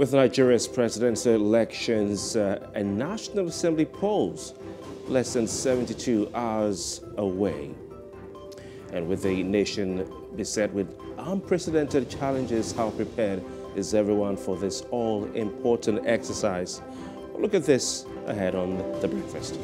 With Nigeria's presidential elections uh, and National Assembly polls less than 72 hours away, and with the nation beset with unprecedented challenges, how prepared is everyone for this all-important exercise? Look at this ahead on The Breakfast.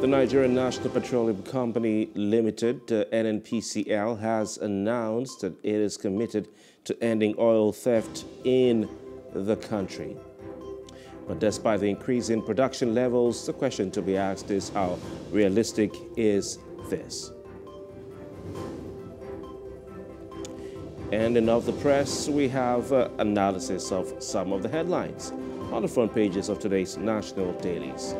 The Nigerian National Petroleum Company Limited, uh, NNPCL, has announced that it is committed to ending oil theft in the country. But despite the increase in production levels, the question to be asked is how realistic is this? And in Off the Press, we have uh, analysis of some of the headlines on the front pages of today's national dailies.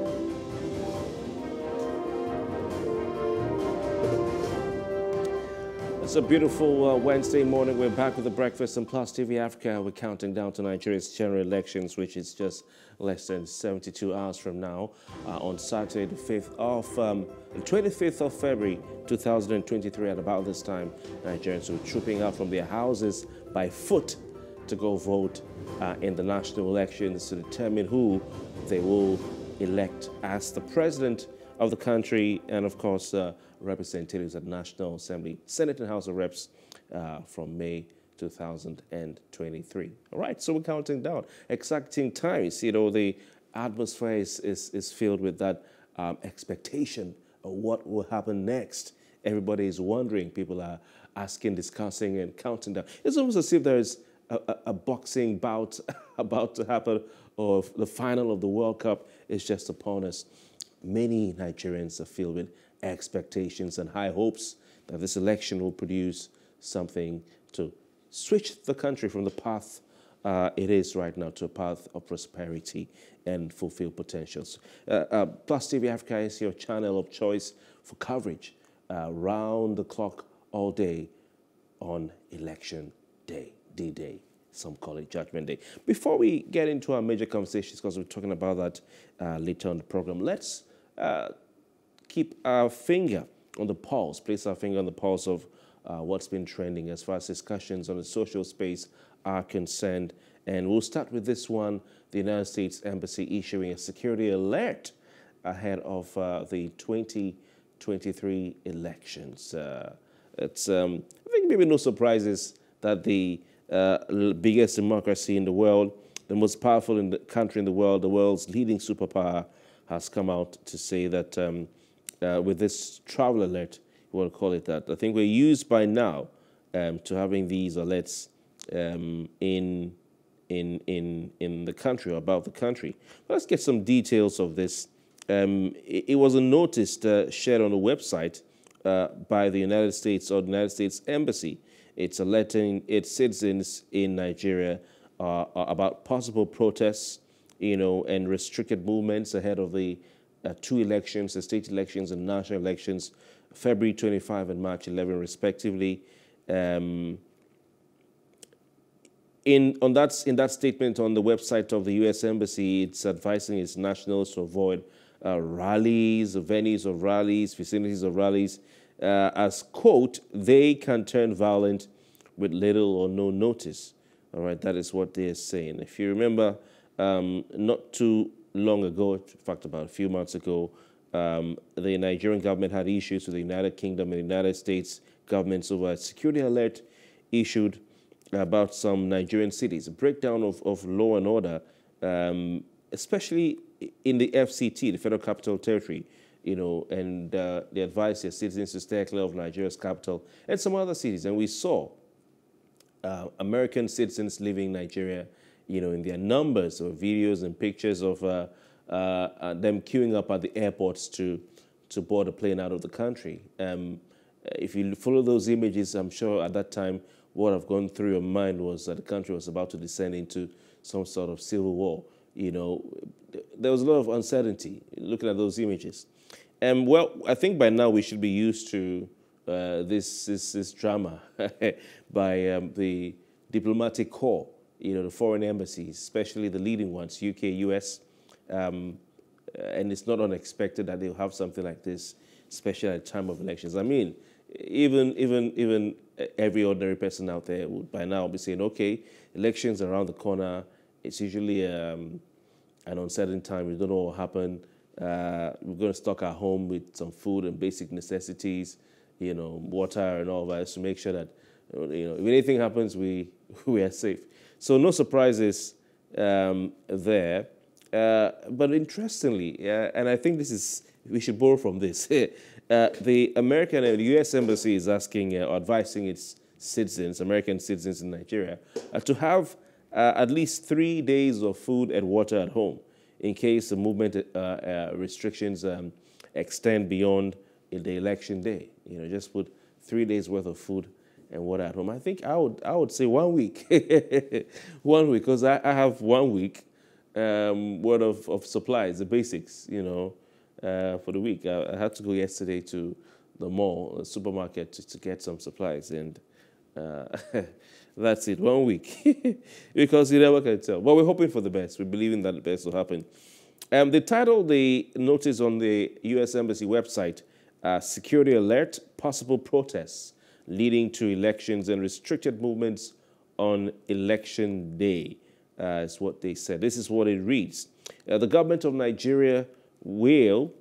It's a beautiful uh, Wednesday morning. We're back with the breakfast on Plus TV Africa. We're counting down to Nigeria's general elections, which is just less than 72 hours from now, uh, on Saturday, the 5th of, um, 25th of February 2023. At about this time, Nigerians were trooping out from their houses by foot to go vote uh, in the national elections to determine who they will elect as the president of the country and, of course, uh, representatives at National Assembly, Senate and House of Reps uh, from May 2023. All right, so we're counting down. Exacting times, you know, the atmosphere is, is, is filled with that um, expectation of what will happen next. Everybody is wondering. People are asking, discussing, and counting down. It's almost as if there's a, a, a boxing bout about to happen, or the final of the World Cup is just upon us. Many Nigerians are filled with expectations and high hopes that this election will produce something to switch the country from the path uh, it is right now to a path of prosperity and fulfill potentials. Uh, uh, Plus TV Africa is your channel of choice for coverage uh, round the clock all day on election day, D-Day. Some call it Judgment Day. Before we get into our major conversations, because we're talking about that uh, later on the program, let's uh, keep our finger on the pulse, place our finger on the pulse of uh, what's been trending as far as discussions on the social space are concerned. And we'll start with this one, the United States Embassy issuing a security alert ahead of uh, the 2023 elections. Uh, it's, um, I think maybe no surprises that the uh, biggest democracy in the world, the most powerful in the country in the world, the world's leading superpower, has come out to say that um, uh, with this travel alert, you want to call it that. I think we're used by now um, to having these alerts um, in, in, in, in the country or about the country. But let's get some details of this. Um, it, it, was a notice uh, shared on the website uh, by the United States or the United States Embassy. It's alerting its citizens in Nigeria uh, about possible protests, you know, and restricted movements ahead of the uh, two elections, the state elections and national elections, February 25 and March 11, respectively. Um, in, on that, in that statement on the website of the U.S. Embassy, it's advising its nationals to avoid uh, rallies, venues of rallies, facilities of rallies, uh, as, quote, they can turn violent with little or no notice. All right, that is what they're saying. If you remember, um, not too long ago, in fact, about a few months ago, um, the Nigerian government had issues with the United Kingdom and the United States governments over a security alert issued about some Nigerian cities, a breakdown of, of law and order, um, especially in the FCT, the Federal Capital Territory, you know, and uh, they advised their citizens to stay clear of Nigeria's capital and some other cities. And we saw uh, American citizens leaving Nigeria you know, in their numbers or videos and pictures of uh, uh, uh, them queuing up at the airports to, to board a plane out of the country. Um, if you follow those images, I'm sure at that time what I've gone through your mind was that the country was about to descend into some sort of civil war. You know, there was a lot of uncertainty looking at those images. And well, I think by now we should be used to uh, this, this, this drama by um, the diplomatic corps you know, the foreign embassies, especially the leading ones, UK, US, um, and it's not unexpected that they'll have something like this, especially at the time of elections. I mean, even even even every ordinary person out there would by now be saying, okay, elections around the corner. It's usually um, an uncertain time. We don't know what will happen. Uh, we're going to stock our home with some food and basic necessities, you know, water and all that to make sure that, you know, if anything happens, we, we are safe. So no surprises um, there. Uh, but interestingly, uh, and I think this is, we should borrow from this, uh, the American and the U.S. Embassy is asking uh, or advising its citizens, American citizens in Nigeria, uh, to have at least three days of food and water at home in case the movement uh, uh, restrictions um, extend beyond the election day. You know, just put three days worth of food and water at home. I think I would I would say one week, one week, because I, I, have one week um, worth of, of supplies, the basics, you know, uh, for the week. I, I, had to go yesterday to the mall, the supermarket, to, to get some supplies, and uh, That's it, one week. because you never can tell. But we're hoping for the best. We're believing that the best will happen. Um, the title the notice on the U.S. Embassy website, uh, Security Alert, Possible Protests Leading to Elections and Restricted Movements on Election Day, uh, is what they said. This is what it reads. Uh, the government of Nigeria will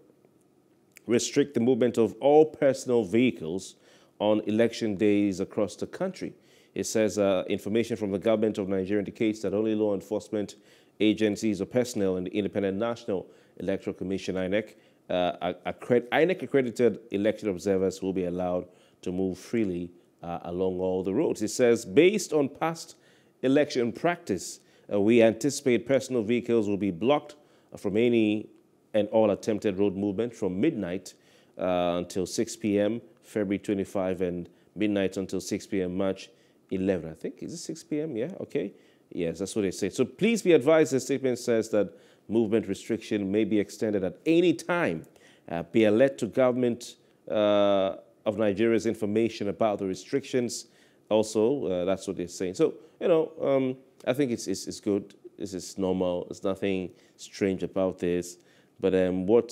restrict the movement of all personal vehicles on election days across the country. It says uh, information from the government of Nigeria indicates that only law enforcement agencies or personnel in the Independent National Electoral Commission, INEC, uh, INEC accredited election observers will be allowed to move freely uh, along all the roads. It says, based on past election practice, uh, we anticipate personal vehicles will be blocked from any and all attempted road movement from midnight uh, until 6 p.m. February 25 and midnight until 6 p.m. March 11, I think. Is it 6 p.m.? Yeah, okay. Yes, that's what they say. So please be advised the statement says that movement restriction may be extended at any time. Uh, be alert to government uh, of Nigeria's information about the restrictions. Also, uh, that's what they're saying. So, you know, um, I think it's, it's, it's, good. This is normal. There's nothing strange about this. But um, what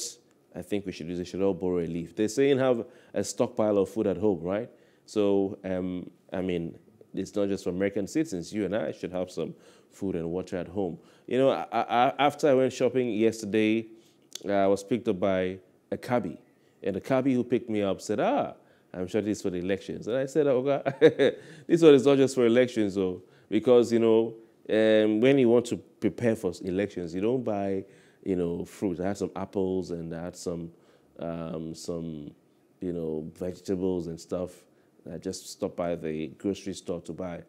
I think we should do is we should all borrow a leaf. They're saying have a stockpile of food at home, right? So, um, I mean, it's not just for American citizens. You and I should have some food and water at home. You know, I, I, after I went shopping yesterday, I was picked up by a cabbie. And the cabbie who picked me up said, ah, I'm sure this is for the elections. And I said, oh, God, this one is not just for elections, though, because, you know, um, when you want to prepare for elections, you don't buy, you know, fruit. I had some apples and I had some, um, some, you know, vegetables and stuff. I just stopped by the grocery store to buy.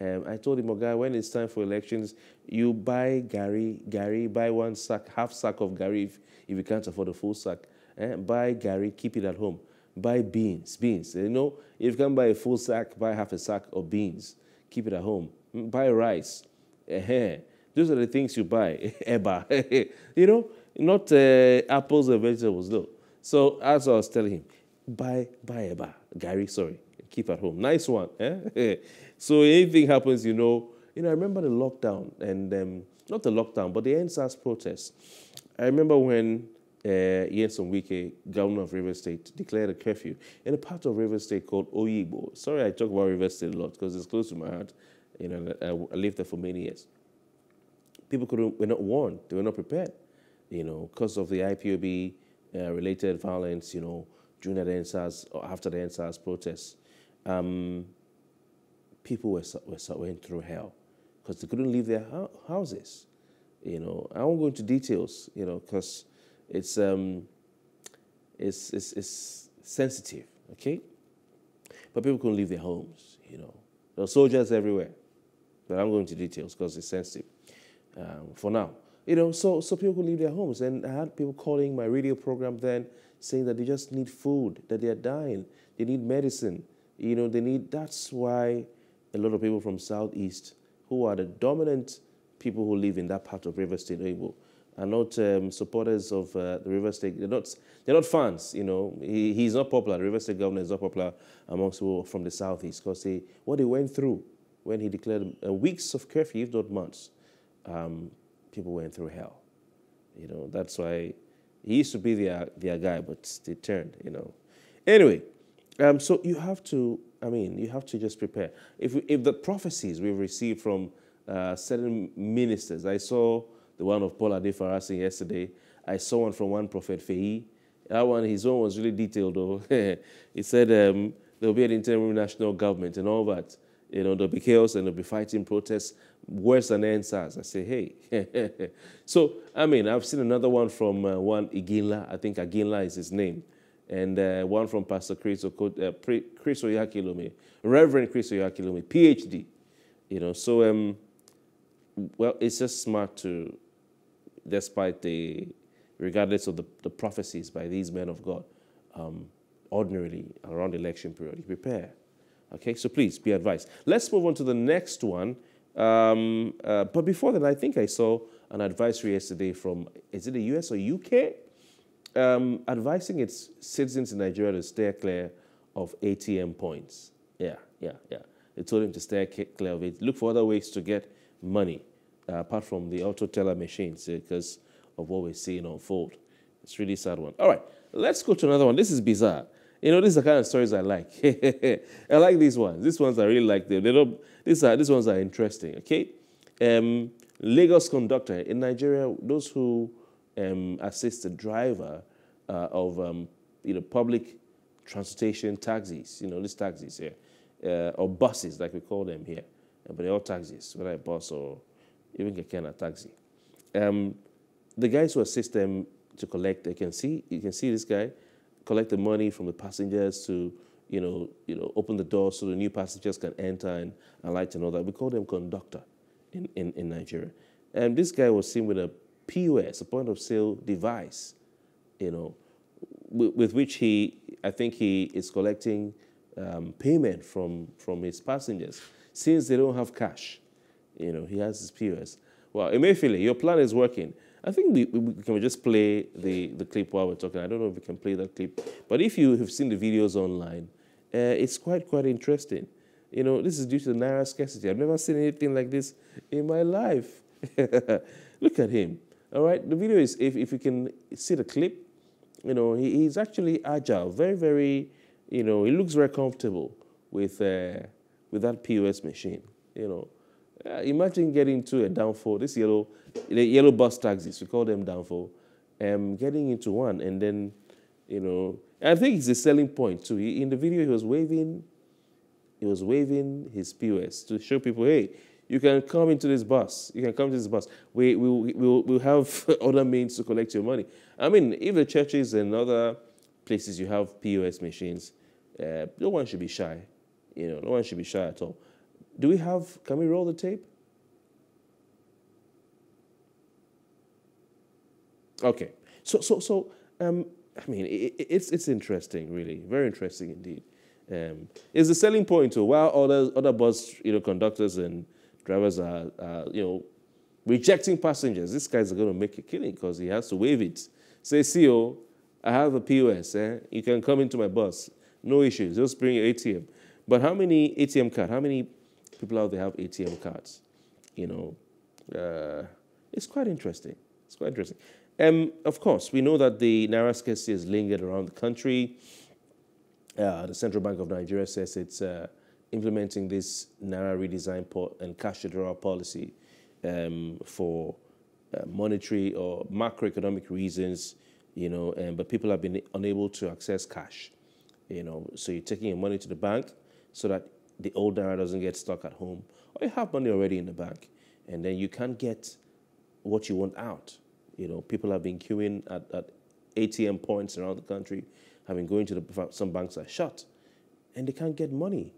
Um, I told him, oh, guy, when it's time for elections, you buy garri, garri, buy one sack, half sack of garri if, if you can't afford a full sack. Eh? Buy garri, keep it at home. Buy beans, beans. You know, if you can buy a full sack, buy half a sack of beans. Keep it at home. Mm, buy rice. Uh-huh. Those are the things you buy. Eba. you know, not uh, apples and vegetables, though. So as I was telling him, buy, buy Eba. garri, sorry keep at home. Nice one. Eh? so anything happens, you know, you know, I remember the lockdown and um, not the lockdown, but the EndSARS protests. I remember when uh, Nyesom Wike, governor of Rivers State, declared a curfew in a part of Rivers State called Oyigbo. Sorry, I talk about Rivers State a lot because it's close to my heart. You know, I, I lived there for many years. People couldn't, were not warned. They were not prepared. You know, because of the IPOB uh, related violence. You know, during the EndSARS or after the EndSARS protests um, people were, were went through hell because they couldn't leave their houses. You know, I won't go into details, you know, because it's, um, it's, it's, it's sensitive, okay? But people couldn't leave their homes, you know. There were soldiers everywhere. But I'm going to details because it's sensitive um, for now. You know, so, so people could leave their homes. And I had people calling my radio program then saying that they just need food, that they are dying, they need medicine, you know, they need, that's why a lot of people from Southeast, who are the dominant people who live in that part of Rivers State Igbo, are not um, supporters of uh, the Rivers State. They're not, they're not fans, you know. He, he's not popular. The Rivers State governor is not popular amongst people from the Southeast because what they went through when he declared uh, weeks of curfew, if not months, um, people went through hell. You know, that's why he used to be their, their guy, but they turned, you know. Anyway, Um, so you have to, I mean, you have to just prepare. If, if the prophecies we've received from uh, certain ministers, I saw the one of Paul Adefarasi yesterday. I saw one from one prophet Fei. That one, his own was really detailed though. he said um, there'll be an interim national government and all that. You know, there'll be chaos and there'll be fighting protests worse than EndSARS. I say, hey. so, I mean, I've seen another one from uh, one Iginla. I think Iginla is his name. And uh, one from Pastor Chris, uh, Chris Oyakhilome, Reverend Chris Oyakhilome, PhD. You know, so, um, well, it's just smart to, despite the, regardless of the, the prophecies by these men of God, um, ordinarily around election period, you prepare. Okay, so please be advised. Let's move on to the next one. Um, uh, but before that, I think I saw an advisory yesterday from, is it the US or UK? Um, advising its citizens in Nigeria to stay clear of ATM points. Yeah, yeah, yeah. They told him to stay clear of it. Look for other ways to get money apart from the auto teller machines because of what we're seeing unfold. It's really sad one. All right, let's go to another one. This is bizarre. You know, these are the kind of stories I like. I like these ones. These ones I really like. Them. They don't, these, are, these ones are interesting, okay? Um, Lagos conductor in Nigeria, those who um, assist the driver uh, of um, you know, public transportation taxis, you know, these taxis here, uh, or buses like we call them here, but they're all taxis, whether a bus or even a kind of taxi. Um, the guys who assist them to collect, they can see, you can see this guy, collect the money from the passengers to, you know, you know, open the door so the new passengers can enter and alight and all that. We call them conductor in, in, in Nigeria. And this guy was seen with a POS, a point of sale device, you know, with, with which he, I think he is collecting um, payment from, from his passengers. Since they don't have cash, you know, he has his POS. Well, Emefiele, your plan is working. I think we, we can just play the, the clip while we're talking. I don't know if we can play that clip. But if you have seen the videos online, uh, it's quite, quite interesting. You know, this is due to the Naira scarcity. I've never seen anything like this in my life. Look at him. All right, the video is, if, if you can see the clip, you know, he, he's actually agile, very, very, you know, he looks very comfortable with, uh, with that POS machine, you know. Imagine getting to a danfo, this yellow, the yellow bus taxis, we call them danfo, um, getting into one and then, you know, I think it's a selling point too. He, in the video, he was waving, he was waving his POS to show people, hey, you can come into this bus. You can come to this bus. We will we, we'll, we'll have other means to collect your money. I mean, if the churches and other places you have POS machines, uh, no one should be shy. You know, no one should be shy at all. Do we have, can we roll the tape? Okay. So, so, so um, I mean, it, it's, it's interesting, really. Very interesting indeed. Um, it's the selling point too. While other, other bus you know, conductors and drivers are, uh, you know, rejecting passengers, this guy's going to make a killing because he has to waive it. Say, CEO, I have a POS. Eh? You can come into my bus. No issues. Just bring your ATM. But how many ATM card? How many people out there have ATM cards. You know, uh, it's quite interesting. It's quite interesting. Um, of course, we know that the Naira scarcity has lingered around the country. Uh, the Central Bank of Nigeria says it's uh, implementing this Naira redesign and cash withdrawal policy um, for uh, monetary or macroeconomic reasons, you know, um, but people have been unable to access cash, you know. So you're taking your money to the bank so that the old naira doesn't get stuck at home, or you have money already in the bank, and then you can't get what you want out. You know, people have been queuing at, at ATM points around the country, have been going to the some banks are shut, and they can't get money.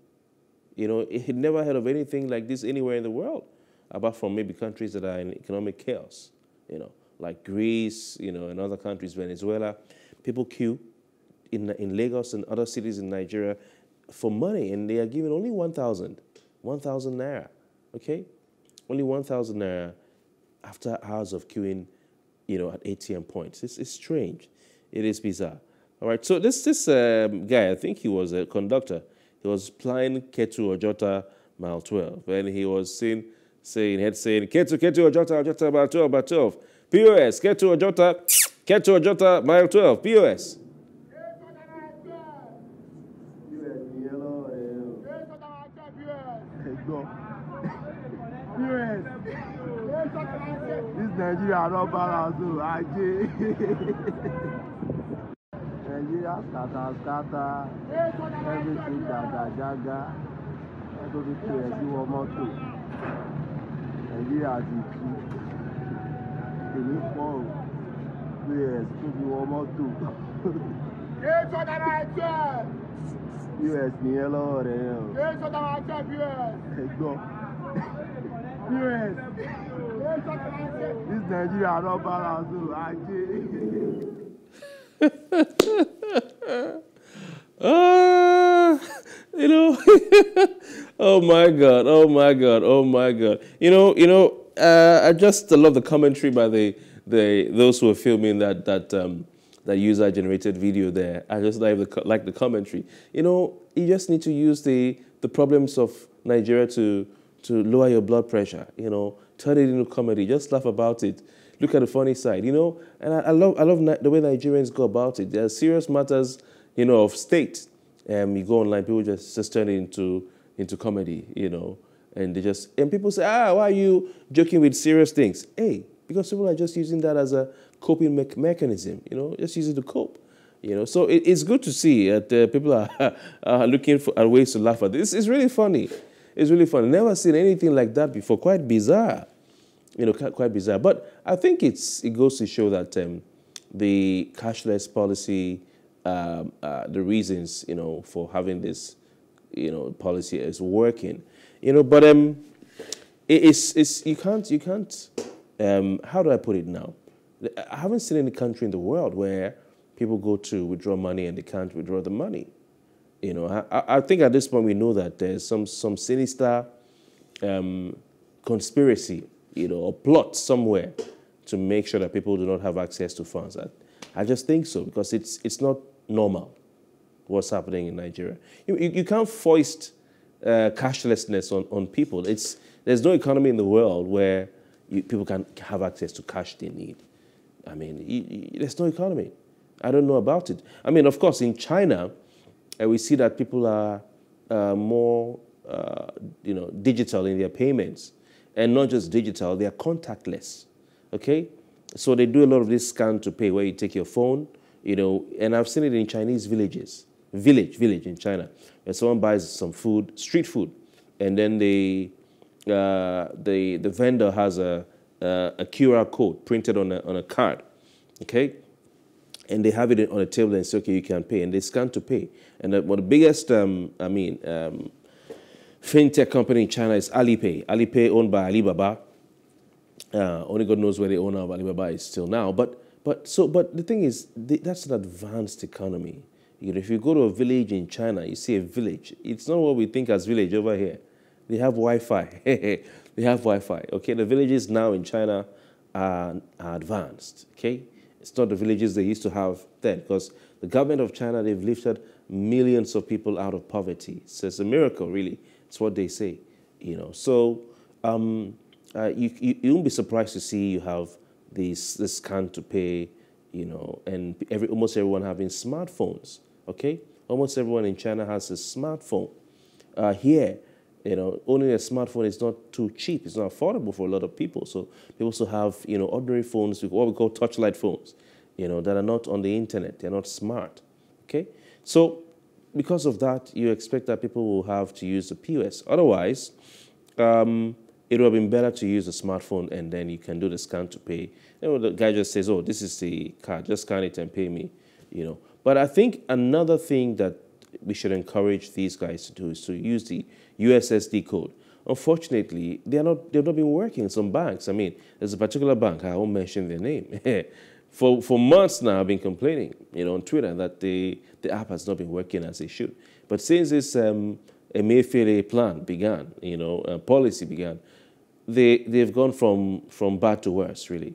You know, it never heard of anything like this anywhere in the world, apart from maybe countries that are in economic chaos. You know, like Greece, you know, and other countries, Venezuela, people queue in in Lagos and other cities in Nigeria for money, and they are giving only 1,000, 1,000 naira, okay? Only 1,000 naira after hours of queuing, you know, at ATM points. It's, it's strange. It is bizarre. All right, so this, this um, guy, I think he was a conductor. He was playing Ketu Ojota Mile 12, and he was saying, saying, head saying, Ketu, Ketu Ojota, Ojota Mile 12, Mile 12. POS, Ketu Ojota, Ketu Ojota Mile 12, POS. Nigeria no balance o, ajé. Nigeria scatter scatter, everything jaga fi pè ẹ́ sí wọ mọ́tò. Nigeria ti tú. Èmi pọ̀ o, pé ẹ̀ tó fi wọ mọ́tò. Eso da na chef. US nìyẹn lọ́wọ́ rẹ̀ yẹn o. Eso da na chef US. Ẹ gbọ́. US. This Nigeria no balance o, ajé. Ah, you know, oh my God, oh my God, oh my God. You know, you know, uh, I just love the commentary by the, the those who are filming that that um, that user generated video there. I just like the like the commentary. You know, you just need to use the the problems of Nigeria to to lower your blood pressure. You know, turn it into comedy. Just laugh about it. Look at the funny side. You know, and I, I love I love the way Nigerians go about it. There are serious matters, you know, of state. Um, you go online, people just just turn it into into comedy. You know, and they just and people say, ah, why are you joking with serious things? Hey, because people are just using that as a coping mech mechanism. You know, just use it to cope. You know, so it, it's good to see that uh, people are, are looking for ways to laugh at this. It's really funny. It's really funny. Never seen anything like that before. Quite bizarre. You know, quite, bizarre. But I think it's it goes to show that um, the cashless policy, um, uh, the reasons you know for having this, you know, policy is working. You know, but um, it- it's, it's you can't you can't um, how do I put it now? I haven't seen any country in the world where people go to withdraw money and they can't withdraw the money. You know, I, I- I think at this point we know that there's some some sinister um, conspiracy, you know, a plot somewhere to make sure that people do not have access to funds. I, I just think so because it's it's not normal what's happening in Nigeria. You, you, you can't foist uh, cashlessness on, on people. It's, there's no economy in the world where you, people can have access to cash they need. I mean, you, there's no economy. I don't know about it. I mean, of course, in China, uh, we see that people are uh, more, uh, you know, digital in their payments, and not just digital; they are contactless. Okay, so they do a lot of this scan to pay, where you take your phone, you know, and I've seen it in Chinese villages, village, village in China, where someone buys some food, street food, and then they, uh, the the vendor has a uh, a QR code printed on a on a card, okay, and they have it on a table and say, okay, you can pay, and they scan to pay. And the, one of the biggest, um, I mean, um, fintech company in China is Alipay. Alipay owned by Alibaba. Uh, only God knows where the owner of Alibaba is still now. But but so but the thing is, the, that's an advanced economy. You know, if you go to a village in China, you see a village. It's not what we think as village over here. They have Wi-Fi. they have Wi-Fi. Okay, the villages now in China are, are advanced. Okay, it's not the villages they used to have then because the government of China they've lifted millions of people out of poverty. So it's a miracle, really. It's what they say. You know, so um, uh, you, you you won't be surprised to see you have this this scan to pay. You know, and every almost everyone having smartphones. Okay, almost everyone in China has a smartphone. Uh, here, you know, owning a smartphone is not too cheap. It's not affordable for a lot of people. So they also have, you know, ordinary phones, what we call touchlight phones, you know, that are not on the internet. They're not smart. Okay? So because of that, you expect that people will have to use the POS. Otherwise, um, it would have been better to use a smartphone and then you can do the scan to pay. Know, the guy just says, oh, this is the card, just scan it and pay me, you know. But I think another thing that we should encourage these guys to do is to use the USSD code. Unfortunately, they are not, they've not been working in some banks. I mean, there's a particular bank, I won't mention their name. for, for months now, I've been complaining, you know, on Twitter that the, the app has not been working as it should. But since this um, plan began, you know, uh, policy began, they, they've gone from, from bad to worse, really.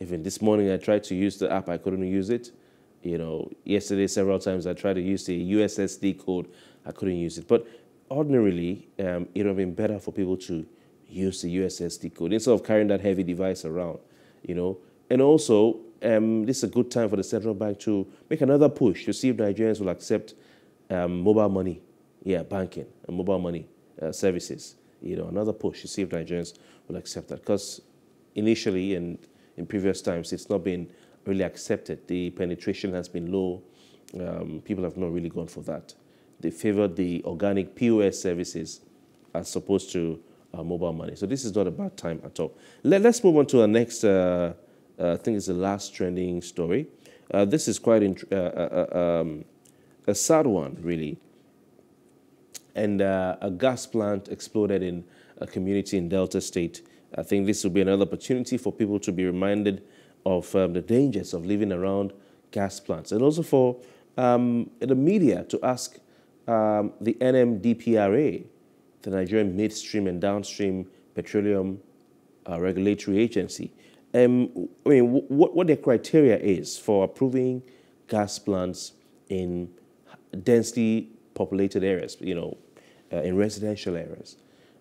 Even this morning, I tried to use the app, I couldn't use it. You know, yesterday, several times I tried to use the USSD code, I couldn't use it. But ordinarily, um, it would have been better for people to use the USSD code instead of carrying that heavy device around, you know. And also, um, this is a good time for the central bank to make another push to see if Nigerians will accept um, mobile money, yeah, banking and mobile money uh, services. You know, another push to see if Nigerians will accept that. Because initially and in previous times, it's not been really accepted. The penetration has been low. Um, people have not really gone for that. They favored the organic POS services as opposed to uh, mobile money. So this is not a bad time at all. Let, us move on to our next, uh, I think it's the last trending story. Uh, this is quite uh, uh, um, a sad one, really. And a gas plant exploded in a community in Delta State. I think this will be another opportunity for people to be reminded of um, the dangers of living around gas plants and also for um, the media to ask um, the NMDPRA, the Nigerian Midstream and Downstream Petroleum uh, Regulatory Agency, um, I mean, what, what their criteria is for approving gas plants in densely populated areas, you know, uh, in residential areas.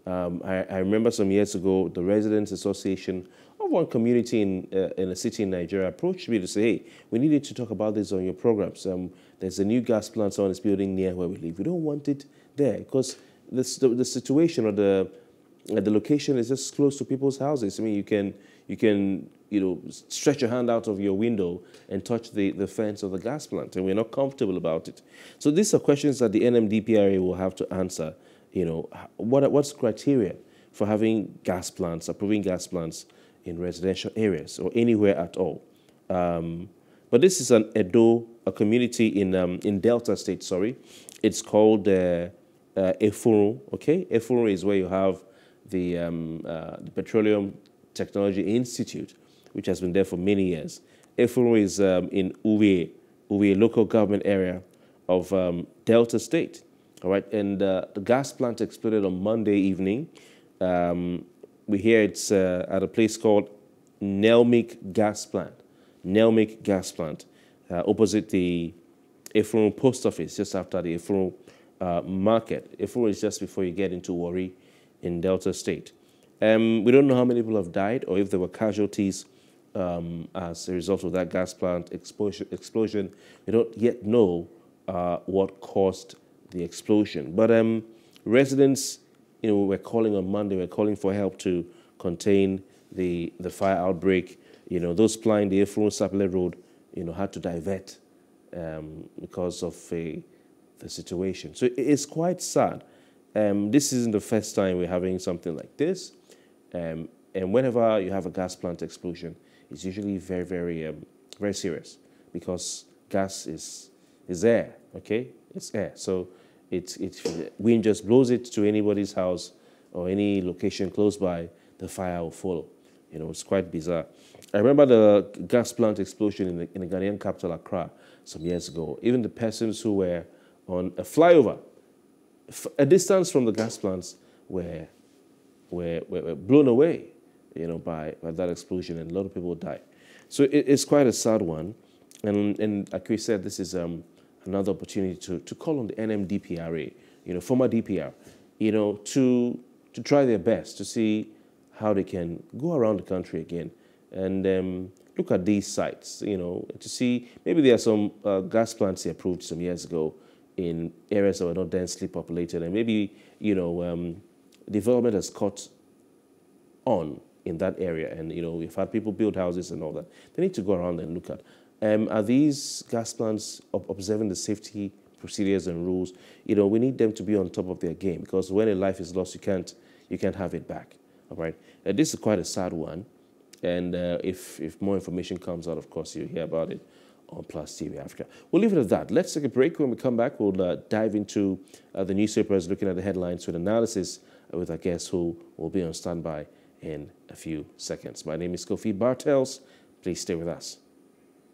Um, I, I, remember some years ago, the Residents Association of one community in, uh, in a city in Nigeria approached me to say, hey, we needed to talk about this on your programs. Um, there's a new gas plant someone is building near where we live. We don't want it there because the, the situation or the, the location is just close to people's houses. I mean, you can, you can you know, stretch your hand out of your window and touch the, the fence of the gas plant, and we're not comfortable about it. So these are questions that the NMDPRA will have to answer. You know, what, what's criteria for having gas plants, approving gas plants in residential areas or anywhere at all? Um, but this is an Edo, a community in, um, in Delta State, sorry. It's called uh, uh, Effurun, okay? Effurun is where you have the, um, uh, the Petroleum Technology Institute which has been there for many years. Effurun is um, in Uvwie, Uvwie local government area of um, Delta State. All right, and uh, the gas plant exploded on Monday evening. Um, we hear it's uh, at a place called Nelmik Gas Plant. Nelmik Gas Plant, uh, opposite the Effurun post office, just after the Effurun uh, market. Effurun is just before you get into Warri in Delta State. Um, we don't know how many people have died or if there were casualties um, as a result of that gas plant explosion. explosion. We don't yet know uh, what caused the explosion. But um, residents, you know, were calling on Monday, were calling for help to contain the, the fire outbreak. You know, those plying the Effurun Sapele Road, you know, had to divert um, because of the situation. So it's quite sad. Um, this isn't the first time we're having something like this. Um, and whenever you have a gas plant explosion, it's usually very, very, um, very serious because gas is, is air, okay? It's air. So it's, it's, wind just blows it to anybody's house or any location close by, the fire will follow. You know, it's quite bizarre. I remember the gas plant explosion in the, in the Ghanaian capital, Accra, some years ago. Even the persons who were on a flyover, a distance from the gas plants, were, were, were blown away you know, by, by that explosion, and a lot of people died. So it, it's quite a sad one. And, and like we said, this is um, another opportunity to, to call on the NMDPRA, you know, former DPR, you know, to, to try their best to see how they can go around the country again and um, look at these sites, you know, to see maybe there are some uh, gas plants they approved some years ago in areas that were not densely populated, and maybe, you know, um, development has caught on in that area. And, you know, we've had people build houses and all that. They need to go around and look at, um, are these gas plants observing the safety procedures and rules? You know, we need them to be on top of their game because when a life is lost, you can't, you can't have it back, all right? Uh, this is quite a sad one. And uh, if, if more information comes out, of course, you'll hear about it on Plus TV Africa. We'll leave it at that. Let's take a break. When we come back, we'll uh, dive into uh, the newspapers, looking at the headlines with analysis with our guests who will be on standby in a few seconds. My name is Kofi Bartels. Please stay with us.